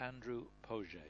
Andrew Poje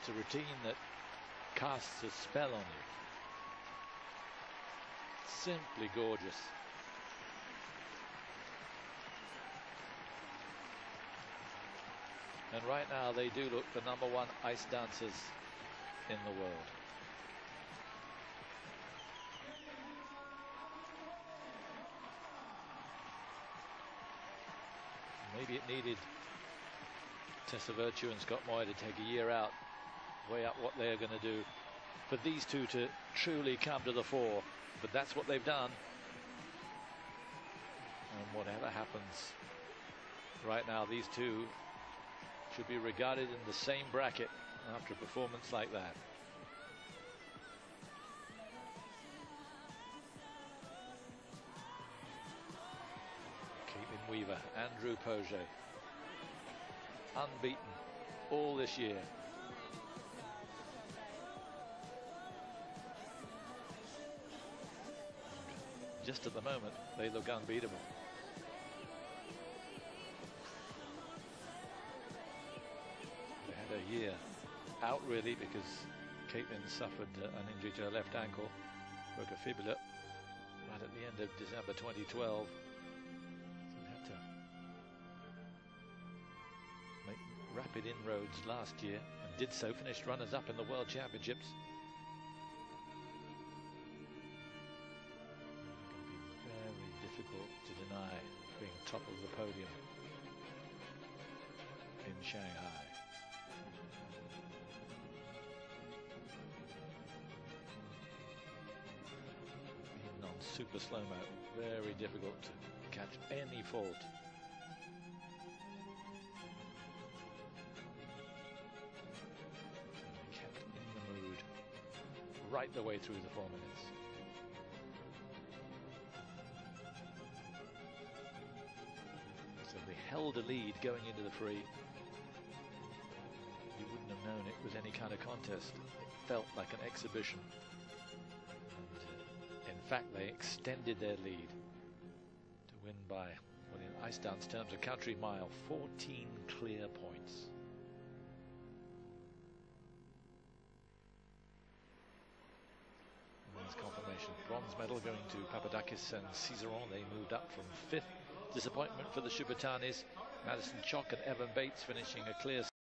It's a routine that casts a spell on you. Simply gorgeous. And right now they do look the number one ice dancers in the world. Maybe it needed Tessa Virtue and Scott Moir to take a year out, weigh up what they're going to do for these two to truly come to the fore. But that's what they've done. And whatever happens right now, these two should be regarded in the same bracket after a performance like that. Kaitlyn Weaver, Andrew Poje, unbeaten all this year. Just at the moment, they look unbeatable. They had a year out really because Kaitlyn suffered uh, an injury to her left ankle, broke a fibula right at the end of December 2012. So had to make rapid inroads last year and did so, finished runners-up in the World Championships. Top of the podium in Shanghai. Even on super slow-mo, very difficult to catch any fault. Kept in the mood right the way through the four minutes. Held a lead going into the free. You wouldn't have known it was any kind of contest. It felt like an exhibition. And uh, in fact, they extended their lead to win by, well, in ice dance terms, a country mile, 14 clear points. Confirmation. Bronze medal going to Papadakis and Cizeron. They moved up from fifth. Disappointment for the Shibutanis. Madison Chock and Evan Bates finishing a clear